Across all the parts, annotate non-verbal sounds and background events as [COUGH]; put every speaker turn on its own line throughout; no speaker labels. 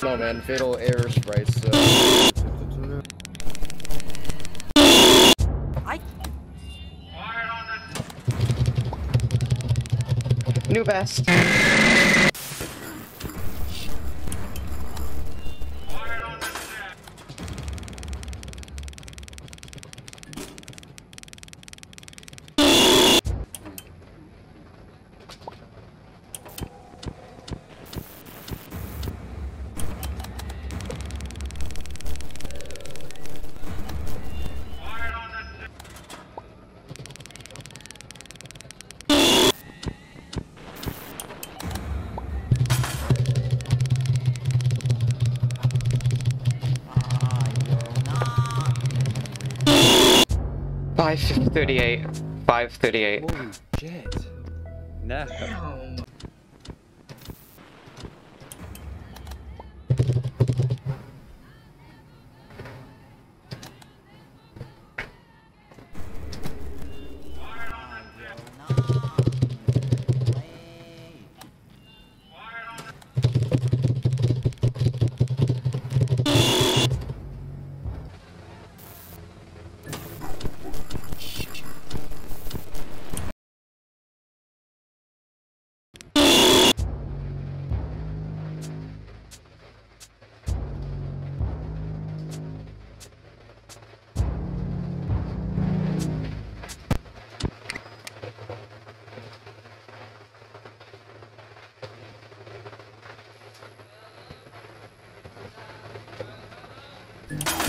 No man, fatal error sprites. So.
I
New best.
Five thirty-eight. Five thirty-eight.
Holy shit. No. Yeah.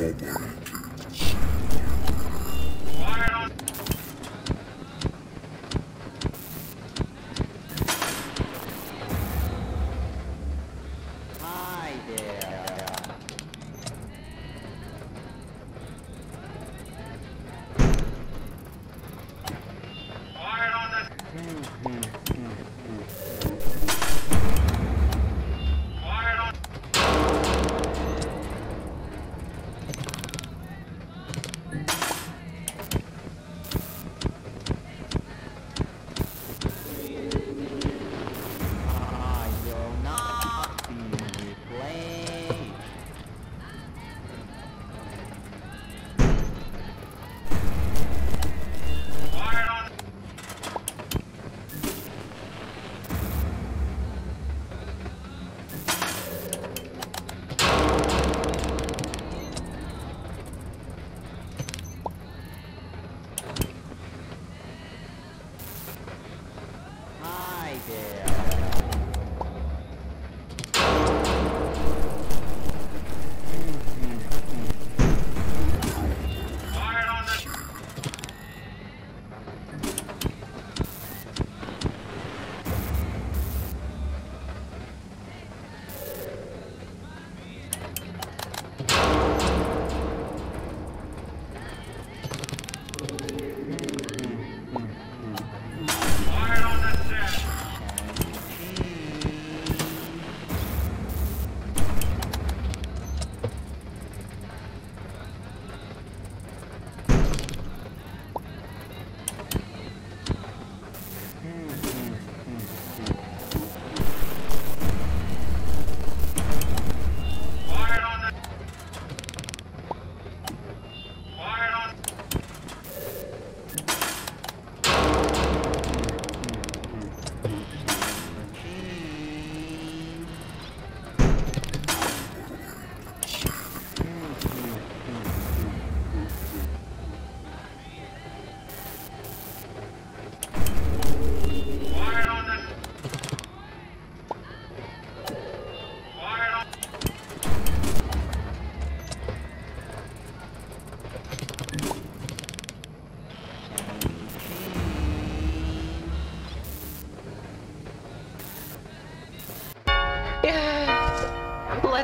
Oklahoma.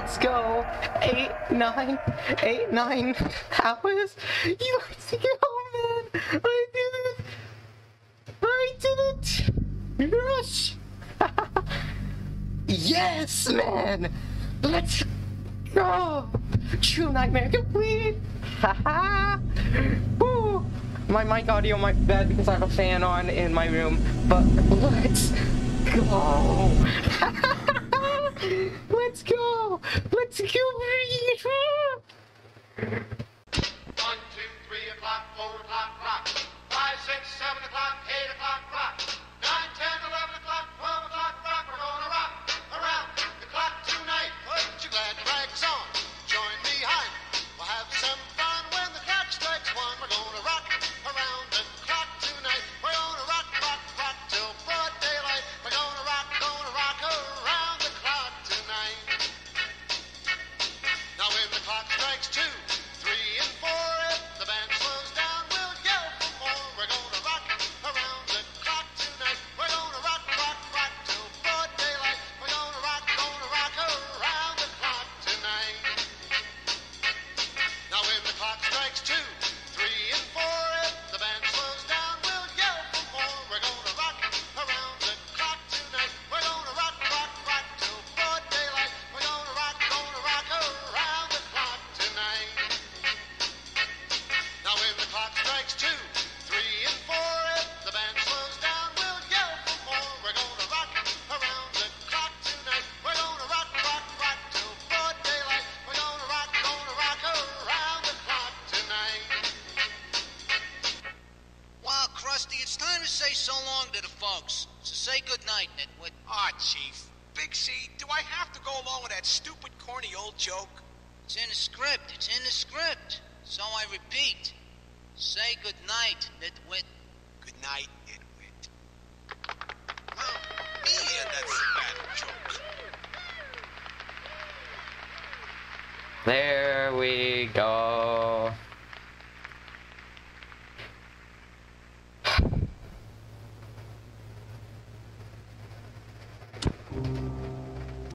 Let's go. Eight, nine, eight, nine hours. You have to get home, man. I did it. I did it. Yes. yes, man. Let's go. True nightmare complete. [LAUGHS] Haha. my mic audio might bad because I have a fan on in my room, but let's go. [LAUGHS]
Scooby! nine.
Ah, Chief. Big C, do I have to go along with that stupid, corny old joke?
It's in the script. It's in the script. So I repeat. Say good night, Nitwit.
Good night, Nitwit. Well, yeah, that's a bad joke.
There we go.